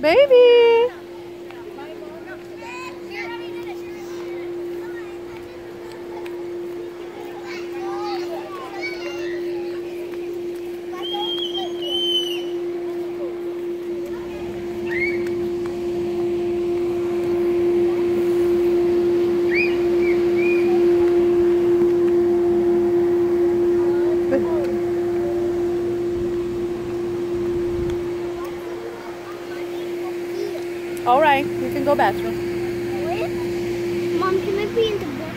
Baby! All right, you can go bathroom. Mom, can I be in the bathroom?